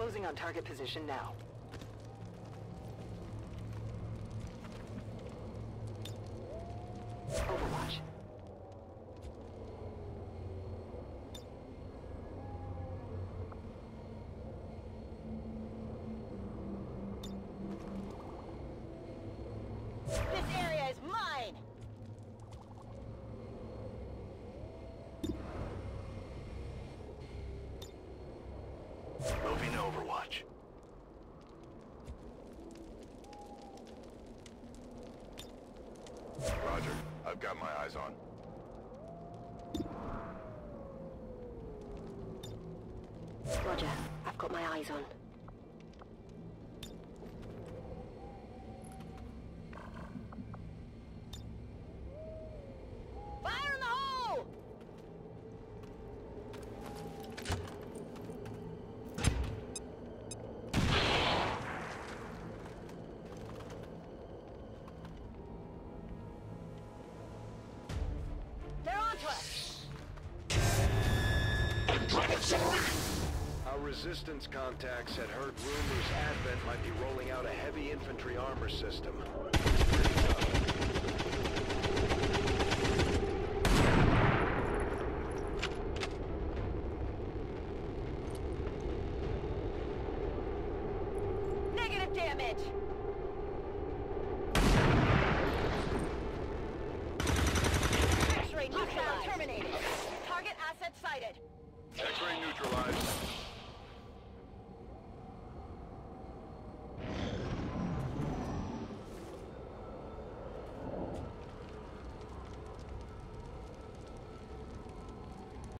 Closing on target position now. Overwatch. This area Overwatch. Roger. I've got my eyes on. Roger, I've got my eyes on. They're onto us! Our resistance contacts had heard rumors Advent might be rolling out a heavy infantry armor system. Negative damage! X-ray neutralized.